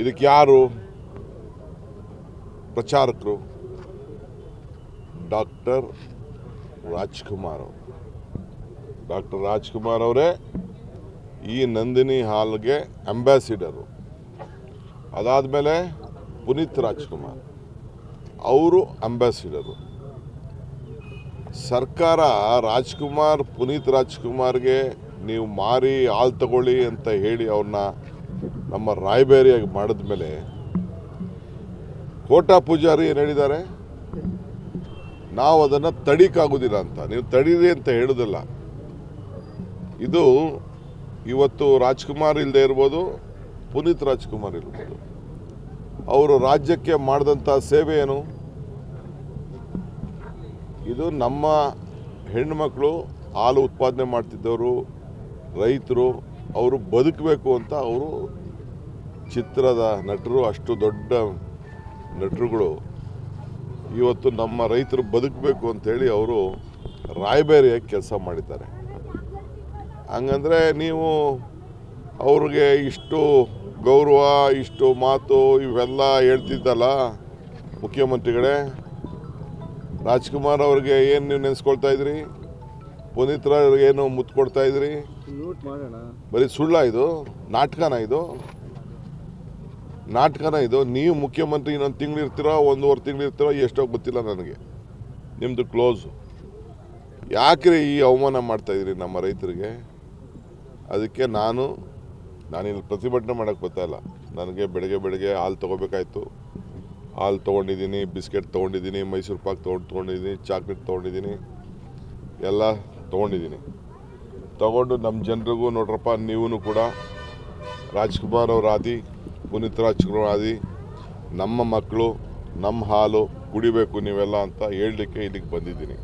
ಇದಕ್ಕೆ ಯಾರು ಪ್ರಚಾರಕರು? ಡಾಕ್ಟರ್ ರಾಜ್ಕುಮಾರ್ ಅವರು. ಡಾಕ್ಟರ್ ರಾಜ್ಕುಮಾರ್ ಅವರೇ ಈ ನಂದಿನಿ ಹಾಲ್ಗೆ ಅಂಬಾಸಿಡರು ಅದಾದಮೇಲೆ ಪುನೀತ್ ರಾಜ್ಕುಮಾರ್. ಅವರು ಅಂಬಾಸಿಡರು ಸರ್ಕಾರ ರಾಜ್ಕುಮಾರ್, ಪುನೀತ್ ರಾಜ್ಕುಮಾರ್ಗೆ ನೀವು ಮಾರಿ, ಹಾಲು ತಗೊಳ್ಳಿ ಅಂತ ಹೇಳಿ ಅವ್ರನ್ನ ನಮ್ಮ ರಾಯಬೇರಿಯಾಗಿ ಮಾಡಿದ್ಮೇಲೆ ಕೋಟಾ ಪೂಜಾರಿ ಏನು ಹೇಳಿದ್ದಾರೆ? ನಾವು ಅದನ್ನು ತಡೀಕಾಗೋದಿಲ್ಲ ಅಂತ. ನೀವು ತಡೀರಿ ಅಂತ ಹೇಳೋದಿಲ್ಲ. ಇದು ಇವತ್ತು ರಾಜ್ಕುಮಾರ್ ಇಲ್ಲದೆ ಇರ್ಬೋದು, ಪುನೀತ್ ರಾಜ್ಕುಮಾರ್ ಇರ್ಬೋದು. ಅವರು ರಾಜ್ಯಕ್ಕೆ ಮಾಡಿದಂಥ ಸೇವೆ ಏನು? ಇದು ನಮ್ಮ ಹೆಣ್ಮಕ್ಳು ಹಾಲು ಉತ್ಪಾದನೆ ಮಾಡ್ತಿದ್ದವರು, ರೈತರು, ಅವರು ಬದುಕಬೇಕು ಅಂತ ಅವರು ಚಿತ್ರದ ನಟರು ಅಷ್ಟು ದೊಡ್ಡ ನಟರುಗಳು. ಇವತ್ತು ನಮ್ಮ ರೈತರು ಬದುಕಬೇಕು ಅಂಥೇಳಿ ಅವರು ರಾಯಬೇರಿಯಾಗಿ ಕೆಲಸ ಮಾಡಿದ್ದಾರೆ. ಹಂಗಂದರೆ ನೀವು ಅವ್ರಿಗೆ ಇಷ್ಟು ಗೌರವ ಇಷ್ಟು ಮಾತು ಇವೆಲ್ಲ ಹೇಳ್ತಿದ್ದಲ್ಲ ಮುಖ್ಯಮಂತ್ರಿಗಳೇ ರಾಜ್ಕುಮಾರ್ ಅವ್ರಿಗೆ ಏನು ನೀವು ನೆನೆಸ್ಕೊಳ್ತಾ ಇದ್ರಿ? ಪುನೀತ್ ಅವ್ರಿಗೆ ಏನು ಮುತ್ತು ಕೊಡ್ತಾ ಇದ್ರಿ ಬರೀ ಸುಳ್ಳ ಇದು ನಾಟಕನ ಇದು. ನಾಟಕನ ಇದು, ನೀವು ಮುಖ್ಯಮಂತ್ರಿ ಇನ್ನೊಂದು ತಿಂಗಳು ಇರ್ತೀರೋ, ಒಂದೂವರೆ ತಿಂಗಳು ಇರ್ತೀರೋ, ಎಷ್ಟೋ ಗೊತ್ತಿಲ್ಲ ನನಗೆ. ನಿಮ್ಮದು ಕ್ಲೋಸು ಯಾಕ್ರಿ ಈ ಅವಮಾನ ಮಾಡ್ತಾ ಇದ್ರಿ ನಮ್ಮ ರೈತರಿಗೆ? ಅದಕ್ಕೆ ನಾನು, ನಾನಿಲ್ಲಿ ಪ್ರತಿಭಟನೆ ಮಾಡೋಕ್ಕೆ ಗೊತ್ತಾಯಿಲ್ಲ ನನಗೆ ಬೆಳಗ್ಗೆ ಬೆಳಗ್ಗೆ ಹಾಲು ತೊಗೋಬೇಕಾಯ್ತು. ಹಾಲು ತೊಗೊಂಡಿದ್ದೀನಿ, ಬಿಸ್ಕೆಟ್ ತೊಗೊಂಡಿದ್ದೀನಿ, ಮೈಸೂರು ಪಾಕ್ ತೊಗೊಂಡು, ತೊಗೊಂಡಿದ್ದೀನಿ, ಚಾಕ್ಲೇಟ್ ತೊಗೊಂಡಿದ್ದೀನಿ, ಎಲ್ಲ ತೊಗೊಂಡಿದ್ದೀನಿ. ತಗೊಂಡು ನಮ್ಮ ಜನರಿಗೂ ನೋಡ್ರಪ್ಪ ನೀವು ಕೂಡ. ರಾಜ್ಕುಮಾರ್ ಅವ್ರ ಆದಿ ಪುನೀತ್ ರಾಜ್ಕುಮಾರ್ ಆದಿ ನಮ್ಮ ಮಕ್ಕಳು ನಮ್ಮ ಹಾಲು ಕುಡಿಬೇಕು ನೀವೆಲ್ಲ ಅಂತ ಹೇಳಲಿಕ್ಕೆ ಇಲ್ಲಿಗೆ ಬಂದಿದ್ದೀನಿ.